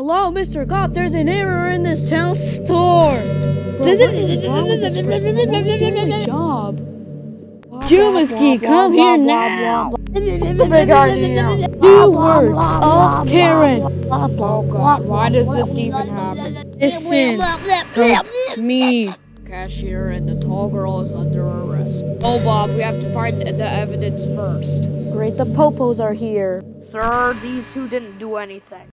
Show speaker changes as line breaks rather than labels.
Hello, Mr. Cop. There's an error in this town store.
Good job.
Jumaski, come here now.
It's a big idea.
New words of Karen.
Why does this even happen?
Listen to me.
Cashier and the tall girl is under arrest. Oh Bob, we have to find the evidence first.
Great, the popos are here.
Sir, these two didn't do anything.